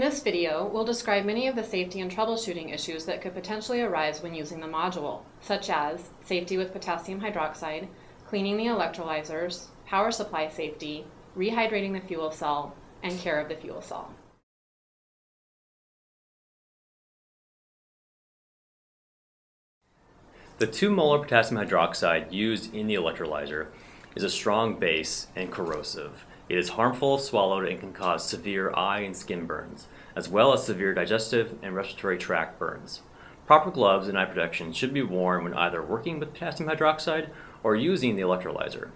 this video, we'll describe many of the safety and troubleshooting issues that could potentially arise when using the module, such as safety with potassium hydroxide, cleaning the electrolyzers, power supply safety, rehydrating the fuel cell, and care of the fuel cell. The 2 molar potassium hydroxide used in the electrolyzer is a strong base and corrosive. It is harmful if swallowed and can cause severe eye and skin burns, as well as severe digestive and respiratory tract burns. Proper gloves and eye protection should be worn when either working with potassium hydroxide or using the electrolyzer.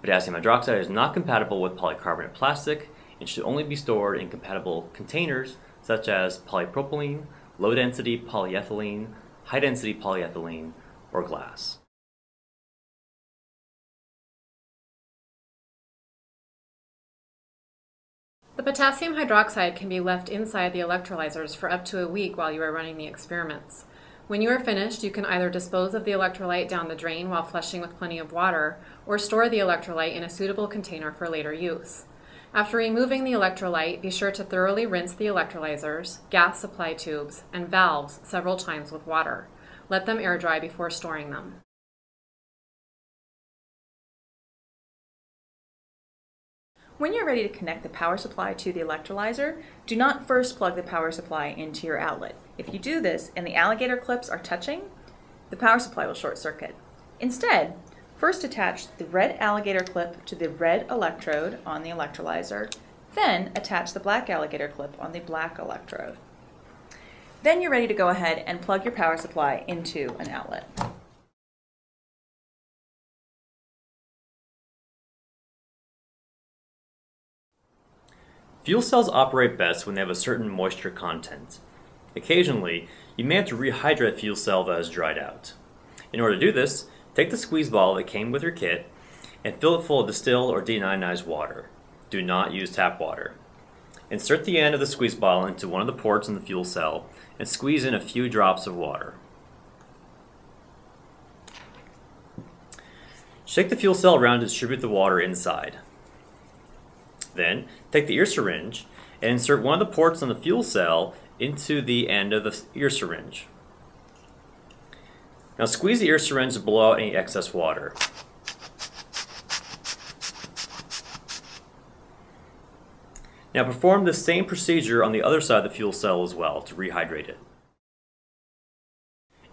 Potassium hydroxide is not compatible with polycarbonate plastic and should only be stored in compatible containers such as polypropylene, low-density polyethylene, high-density polyethylene, or glass. Potassium hydroxide can be left inside the electrolyzers for up to a week while you are running the experiments. When you are finished, you can either dispose of the electrolyte down the drain while flushing with plenty of water, or store the electrolyte in a suitable container for later use. After removing the electrolyte, be sure to thoroughly rinse the electrolyzers, gas supply tubes, and valves several times with water. Let them air dry before storing them. When you're ready to connect the power supply to the electrolyzer, do not first plug the power supply into your outlet. If you do this and the alligator clips are touching, the power supply will short circuit. Instead, first attach the red alligator clip to the red electrode on the electrolyzer, then attach the black alligator clip on the black electrode. Then you're ready to go ahead and plug your power supply into an outlet. Fuel cells operate best when they have a certain moisture content. Occasionally, you may have to rehydrate a fuel cell that has dried out. In order to do this, take the squeeze bottle that came with your kit and fill it full of distilled or deionized water. Do not use tap water. Insert the end of the squeeze bottle into one of the ports in the fuel cell and squeeze in a few drops of water. Shake the fuel cell around to distribute the water inside. Then, take the ear syringe and insert one of the ports on the fuel cell into the end of the ear syringe. Now squeeze the ear syringe to blow out any excess water. Now perform the same procedure on the other side of the fuel cell as well to rehydrate it.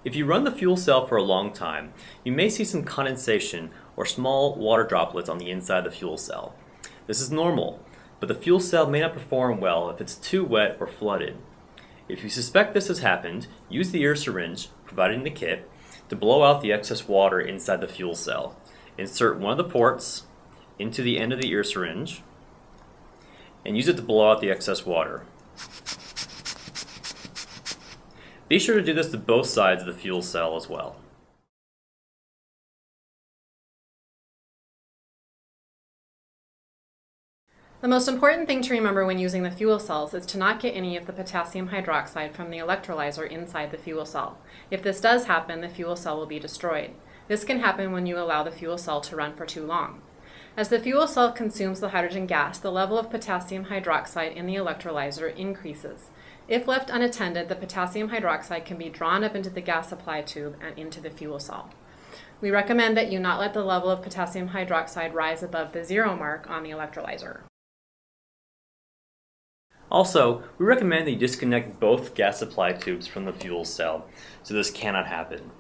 If you run the fuel cell for a long time, you may see some condensation or small water droplets on the inside of the fuel cell. This is normal, but the fuel cell may not perform well if it's too wet or flooded. If you suspect this has happened, use the ear syringe, provided in the kit, to blow out the excess water inside the fuel cell. Insert one of the ports into the end of the ear syringe, and use it to blow out the excess water. Be sure to do this to both sides of the fuel cell as well. The most important thing to remember when using the fuel cells is to not get any of the potassium hydroxide from the electrolyzer inside the fuel cell. If this does happen, the fuel cell will be destroyed. This can happen when you allow the fuel cell to run for too long. As the fuel cell consumes the hydrogen gas, the level of potassium hydroxide in the electrolyzer increases. If left unattended, the potassium hydroxide can be drawn up into the gas supply tube and into the fuel cell. We recommend that you not let the level of potassium hydroxide rise above the zero mark on the electrolyzer. Also, we recommend that you disconnect both gas supply tubes from the fuel cell, so this cannot happen.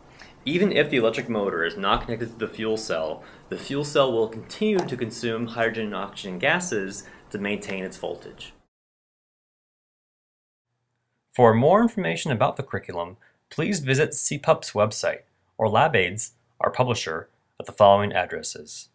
Even if the electric motor is not connected to the fuel cell, the fuel cell will continue to consume hydrogen and oxygen gases to maintain its voltage. For more information about the curriculum, please visit SEPUP's website or LabAIDS, our publisher, at the following addresses.